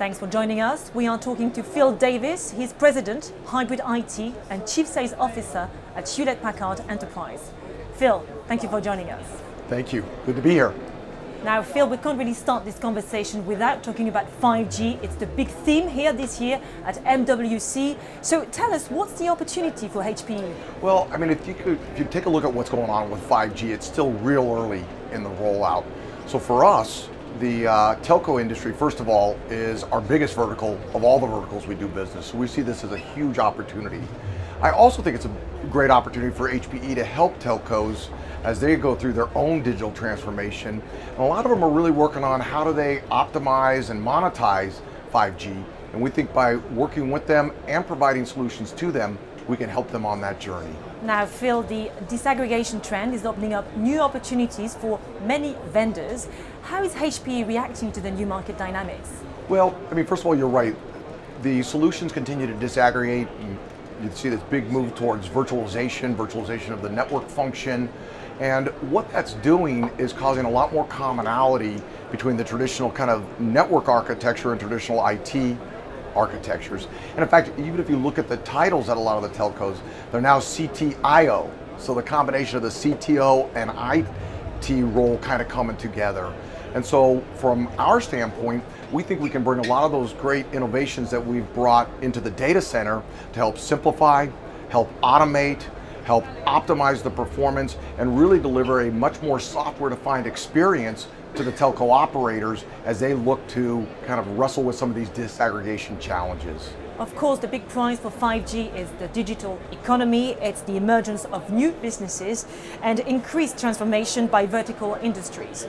Thanks for joining us. We are talking to Phil Davis. He's President, Hybrid IT and Chief Sales Officer at Hewlett Packard Enterprise. Phil, thank you for joining us. Thank you. Good to be here. Now, Phil, we can't really start this conversation without talking about 5G. It's the big theme here this year at MWC. So tell us, what's the opportunity for HPE? Well, I mean, if you could, if you take a look at what's going on with 5G, it's still real early in the rollout. So for us, the uh, telco industry, first of all, is our biggest vertical of all the verticals we do business. So we see this as a huge opportunity. I also think it's a great opportunity for HPE to help telcos as they go through their own digital transformation. And a lot of them are really working on how do they optimize and monetize 5G. And we think by working with them and providing solutions to them, we can help them on that journey. Now, Phil, the disaggregation trend is opening up new opportunities for many vendors. How is HPE reacting to the new market dynamics? Well, I mean, first of all, you're right. The solutions continue to disaggregate. You see this big move towards virtualization, virtualization of the network function. And what that's doing is causing a lot more commonality between the traditional kind of network architecture and traditional IT architectures. And in fact, even if you look at the titles at a lot of the telcos, they're now CTIO. So the combination of the CTO and IT role kind of coming together. And so from our standpoint, we think we can bring a lot of those great innovations that we've brought into the data center to help simplify, help automate, help optimize the performance, and really deliver a much more software-defined experience to the telco operators as they look to kind of wrestle with some of these disaggregation challenges. Of course, the big prize for 5G is the digital economy. It's the emergence of new businesses and increased transformation by vertical industries.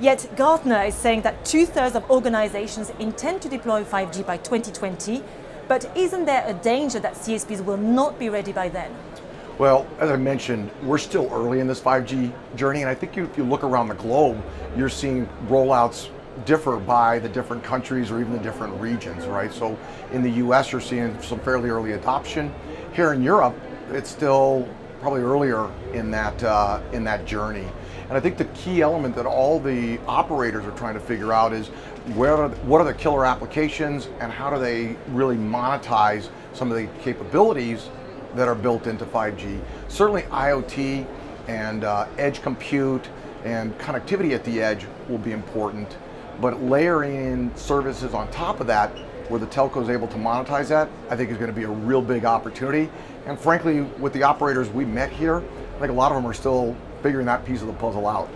Yet Gartner is saying that two-thirds of organizations intend to deploy 5G by 2020, but isn't there a danger that CSPs will not be ready by then? Well, as I mentioned, we're still early in this 5G journey, and I think if you look around the globe, you're seeing rollouts differ by the different countries or even the different regions, right? So in the US, you're seeing some fairly early adoption. Here in Europe, it's still probably earlier in that, uh, in that journey. And I think the key element that all the operators are trying to figure out is where are, what are the killer applications and how do they really monetize some of the capabilities that are built into 5G. Certainly IoT and uh, edge compute and connectivity at the edge will be important, but layering in services on top of that where the telco is able to monetize that, I think is going to be a real big opportunity. And frankly, with the operators we met here, I think a lot of them are still figuring that piece of the puzzle out.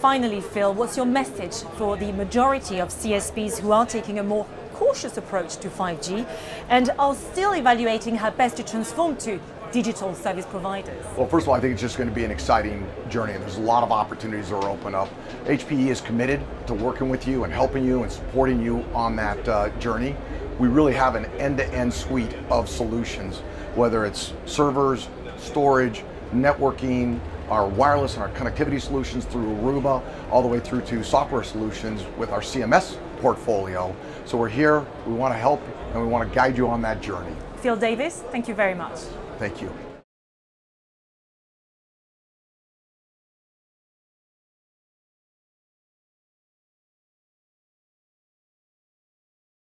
Finally, Phil, what's your message for the majority of CSPs who are taking a more cautious approach to 5G and are still evaluating how best to transform to digital service providers? Well, first of all, I think it's just going to be an exciting journey and there's a lot of opportunities that are open up. HPE is committed to working with you and helping you and supporting you on that uh, journey. We really have an end-to-end -end suite of solutions, whether it's servers, storage, networking, our wireless and our connectivity solutions through Aruba, all the way through to software solutions with our CMS portfolio. So we're here, we want to help, and we want to guide you on that journey. Phil Davis, thank you very much. Thank you.